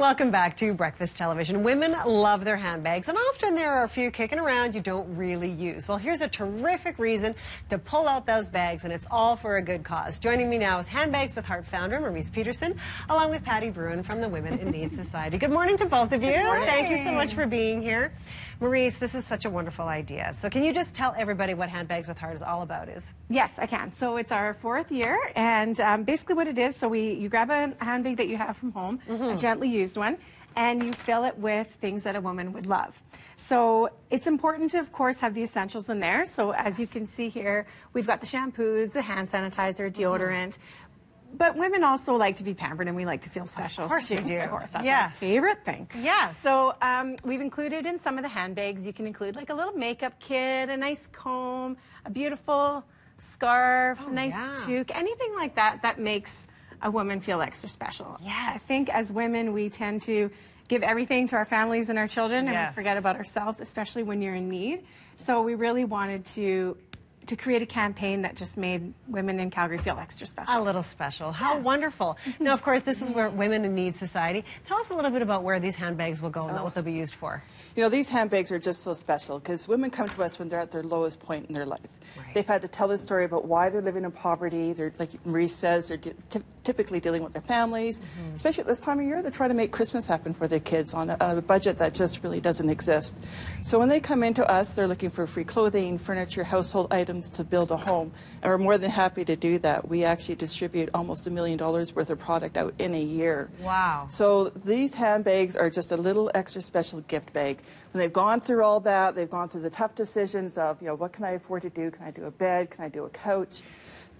Welcome back to Breakfast Television. Women love their handbags, and often there are a few kicking around you don't really use. Well, here's a terrific reason to pull out those bags, and it's all for a good cause. Joining me now is Handbags with Heart founder Maurice Peterson, along with Patty Bruin from the Women in Need Society. Good morning to both of you. Thank you so much for being here. Maurice, this is such a wonderful idea. So can you just tell everybody what Handbags with Heart is all about is? Yes, I can. So it's our fourth year, and um, basically what it is, so we you grab a handbag that you have from home, mm -hmm. a gently used one, and you fill it with things that a woman would love. So it's important to, of course, have the essentials in there. So as you can see here, we've got the shampoos, the hand sanitizer, deodorant. But women also like to be pampered and we like to feel special. Of course we do. Of course, that's yes. favorite thing. Yes. So um, we've included in some of the handbags, you can include like a little makeup kit, a nice comb, a beautiful scarf, oh, nice yeah. toque, anything like that that makes a woman feel extra special. Yes. I think as women, we tend to give everything to our families and our children, and yes. we forget about ourselves, especially when you're in need. So we really wanted to to create a campaign that just made women in Calgary feel extra special. A little special. How yes. wonderful. now, of course, this is where Women in Need Society. Tell us a little bit about where these handbags will go and oh. what they'll be used for. You know, these handbags are just so special because women come to us when they're at their lowest point in their life. Right. They've had to tell the story about why they're living in poverty. They're, like Marie says, they're typically dealing with their families. Mm -hmm. Especially at this time of year, they're trying to make Christmas happen for their kids on a, a budget that just really doesn't exist. So when they come into us, they're looking for free clothing, furniture, household items to build a home. And we're more than happy to do that. We actually distribute almost a million dollars worth of product out in a year. Wow. So these handbags are just a little extra special gift bag. When they've gone through all that, they've gone through the tough decisions of, you know, what can I afford to do? Can I do a bed? Can I do a couch?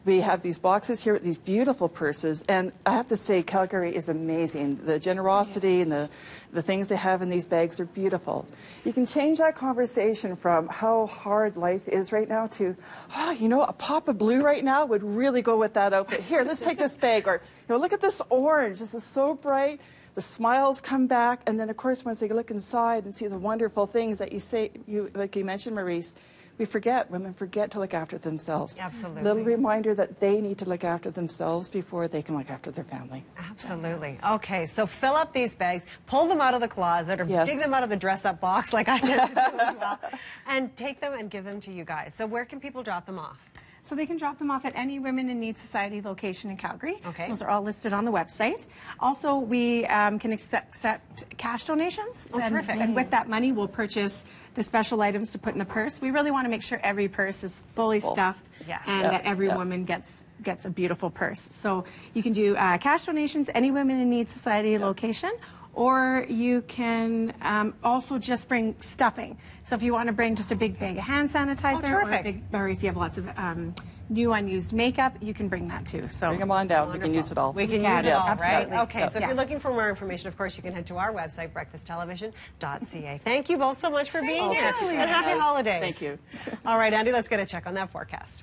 We have these boxes here with these beautiful purses, and I have to say, Calgary is amazing. The generosity yes. and the, the things they have in these bags are beautiful. You can change that conversation from how hard life is right now to, oh, you know, a pop of blue right now would really go with that outfit. Here, let's take this bag, or, you know, look at this orange. This is so bright. The smiles come back, and then, of course, once they look inside and see the wonderful things that you say, you, like you mentioned, Maurice, we forget, women forget to look after themselves. Absolutely. Little reminder that they need to look after themselves before they can look after their family. Absolutely. Okay, so fill up these bags, pull them out of the closet, or yes. dig them out of the dress-up box like I did as well, and take them and give them to you guys. So where can people drop them off? So they can drop them off at any Women in Need Society location in Calgary. Okay. Those are all listed on the website. Also, we um, can accept, accept cash donations. Oh, and, terrific. And with that money, we'll purchase the special items to put in the purse. We really want to make sure every purse is fully full. stuffed yes. and yep. that every yep. woman gets gets a beautiful purse. So you can do uh, cash donations, any Women in Need Society yep. location, or you can um, also just bring stuffing. So if you want to bring just a big bag of hand sanitizer, oh, or, a big, or if you have lots of um, new unused makeup, you can bring that too. So bring them on down. Wonderful. We can use it all. We can yeah, use it all, right? Okay. So if you're looking for more information, of course, you can head to our website, breakfasttelevision.ca. Thank you both so much for being here, and happy holidays. Thank you. all right, Andy, let's get a check on that forecast.